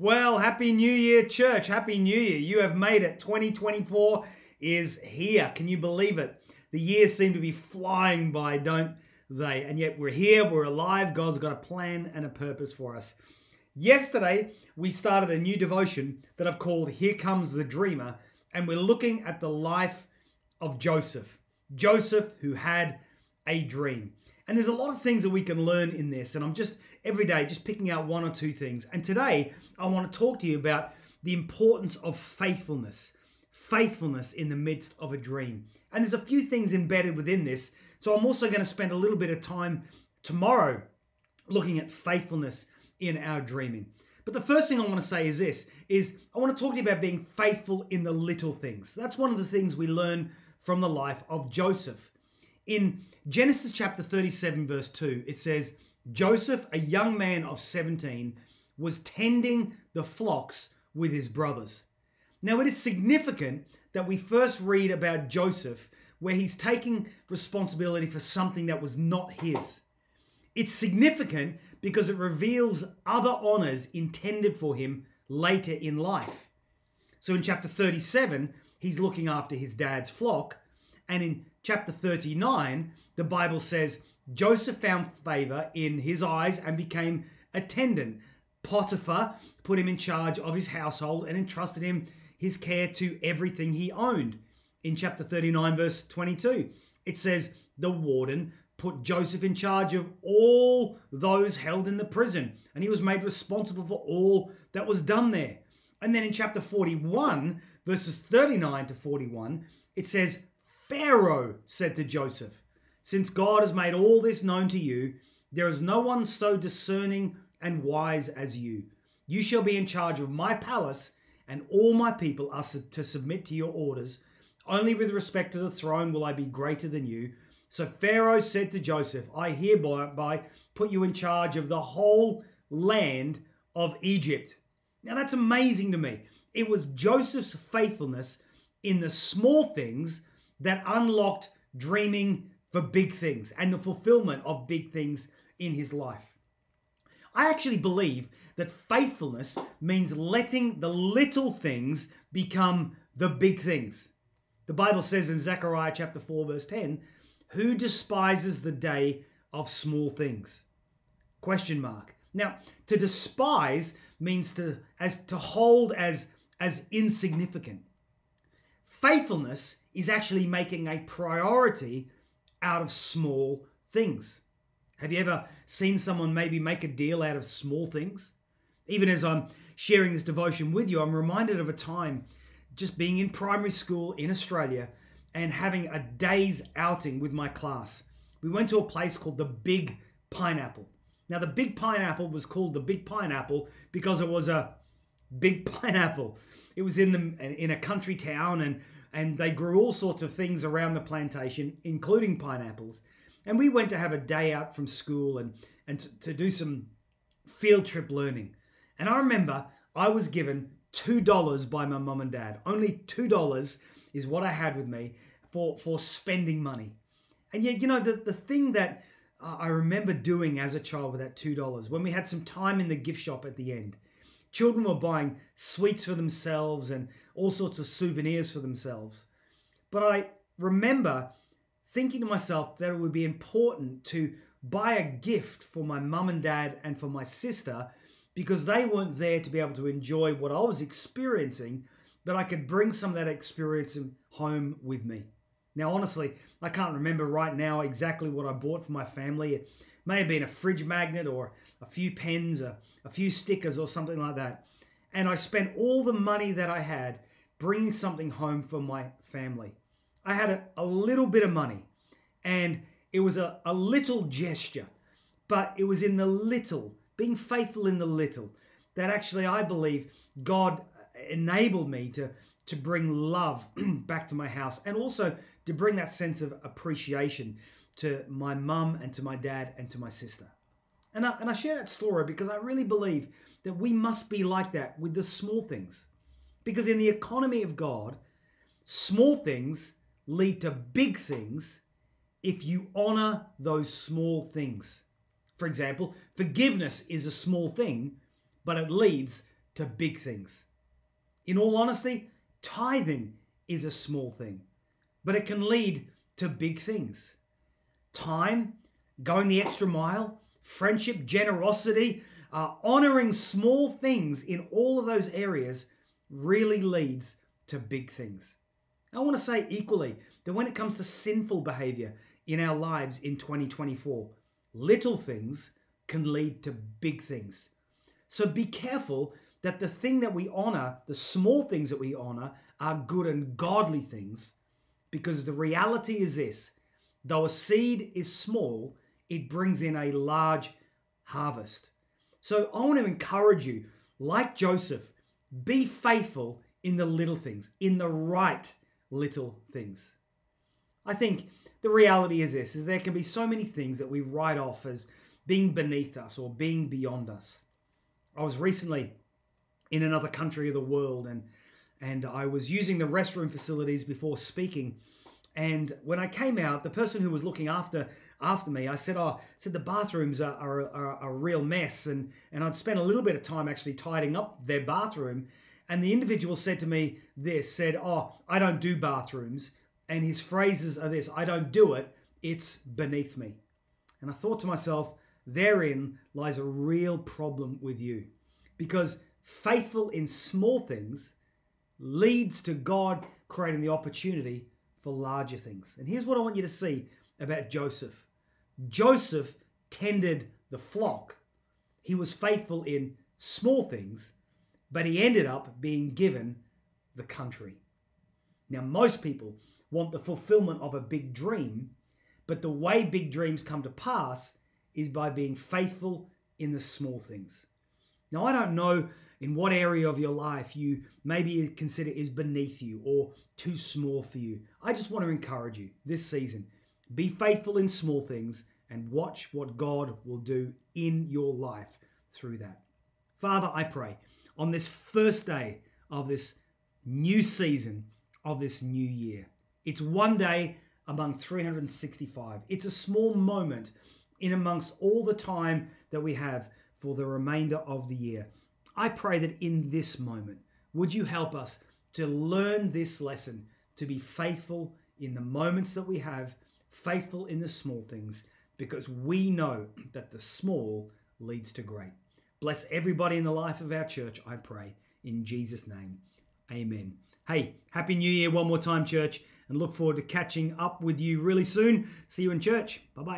Well, Happy New Year, church. Happy New Year. You have made it. 2024 is here. Can you believe it? The years seem to be flying by, don't they? And yet we're here, we're alive. God's got a plan and a purpose for us. Yesterday, we started a new devotion that I've called Here Comes the Dreamer, and we're looking at the life of Joseph. Joseph, who had a dream. And there's a lot of things that we can learn in this. And I'm just every day just picking out one or two things. And today I want to talk to you about the importance of faithfulness. Faithfulness in the midst of a dream. And there's a few things embedded within this. So I'm also going to spend a little bit of time tomorrow looking at faithfulness in our dreaming. But the first thing I want to say is this is I want to talk to you about being faithful in the little things. That's one of the things we learn from the life of Joseph. In Genesis chapter 37, verse 2, it says, Joseph, a young man of 17, was tending the flocks with his brothers. Now, it is significant that we first read about Joseph where he's taking responsibility for something that was not his. It's significant because it reveals other honors intended for him later in life. So in chapter 37, he's looking after his dad's flock. And in chapter 39, the Bible says Joseph found favor in his eyes and became attendant. Potiphar put him in charge of his household and entrusted him his care to everything he owned. In chapter 39, verse 22, it says, The warden put Joseph in charge of all those held in the prison, and he was made responsible for all that was done there. And then in chapter 41, verses 39 to 41, it says, Pharaoh said to Joseph, Since God has made all this known to you, there is no one so discerning and wise as you. You shall be in charge of my palace, and all my people are to submit to your orders. Only with respect to the throne will I be greater than you. So Pharaoh said to Joseph, I hereby put you in charge of the whole land of Egypt. Now that's amazing to me. It was Joseph's faithfulness in the small things that unlocked dreaming for big things and the fulfillment of big things in his life. I actually believe that faithfulness means letting the little things become the big things. The Bible says in Zechariah chapter 4 verse 10, who despises the day of small things? Question mark. Now, to despise means to as to hold as as insignificant. Faithfulness is actually making a priority out of small things. Have you ever seen someone maybe make a deal out of small things? Even as I'm sharing this devotion with you, I'm reminded of a time just being in primary school in Australia and having a day's outing with my class. We went to a place called the Big Pineapple. Now, the Big Pineapple was called the Big Pineapple because it was a big pineapple. It was in the in a country town, and and they grew all sorts of things around the plantation, including pineapples. And we went to have a day out from school and, and to, to do some field trip learning. And I remember I was given $2 by my mum and dad. Only $2 is what I had with me for, for spending money. And yet, you know, the, the thing that I remember doing as a child with that $2, when we had some time in the gift shop at the end, Children were buying sweets for themselves and all sorts of souvenirs for themselves. But I remember thinking to myself that it would be important to buy a gift for my mum and dad and for my sister because they weren't there to be able to enjoy what I was experiencing, but I could bring some of that experience home with me. Now, honestly, I can't remember right now exactly what I bought for my family. May have been a fridge magnet or a few pens, a, a few stickers or something like that. And I spent all the money that I had bringing something home for my family. I had a, a little bit of money and it was a, a little gesture, but it was in the little, being faithful in the little, that actually I believe God enabled me to, to bring love back to my house and also to bring that sense of appreciation to my mum and to my dad and to my sister. And I, and I share that story because I really believe that we must be like that with the small things. Because in the economy of God, small things lead to big things if you honor those small things. For example, forgiveness is a small thing, but it leads to big things. In all honesty, tithing is a small thing, but it can lead to big things. Time, going the extra mile, friendship, generosity, uh, honoring small things in all of those areas really leads to big things. I want to say equally that when it comes to sinful behavior in our lives in 2024, little things can lead to big things. So be careful that the thing that we honor, the small things that we honor, are good and godly things, because the reality is this though a seed is small, it brings in a large harvest. So I want to encourage you, like Joseph, be faithful in the little things, in the right little things. I think the reality is this is there can be so many things that we write off as being beneath us or being beyond us. I was recently in another country of the world and and I was using the restroom facilities before speaking. And when I came out, the person who was looking after after me, I said, "Oh, I said the bathrooms are, are, are, a real mess," and and I'd spent a little bit of time actually tidying up their bathroom. And the individual said to me this, said, "Oh, I don't do bathrooms," and his phrases are this: "I don't do it; it's beneath me." And I thought to myself, therein lies a real problem with you, because faithful in small things leads to God creating the opportunity for larger things. And here's what I want you to see about Joseph Joseph tended the flock, he was faithful in small things, but he ended up being given the country. Now, most people want the fulfillment of a big dream, but the way big dreams come to pass is by being faithful in the small things. Now, I don't know in what area of your life you maybe consider is beneath you or too small for you. I just want to encourage you this season be faithful in small things and watch what God will do in your life through that. Father, I pray on this first day of this new season of this new year. It's one day among 365. It's a small moment in amongst all the time that we have for the remainder of the year. I pray that in this moment, would you help us to learn this lesson, to be faithful in the moments that we have, faithful in the small things, because we know that the small leads to great. Bless everybody in the life of our church, I pray. In Jesus' name, amen. Hey, Happy New Year one more time, church, and look forward to catching up with you really soon. See you in church. Bye bye.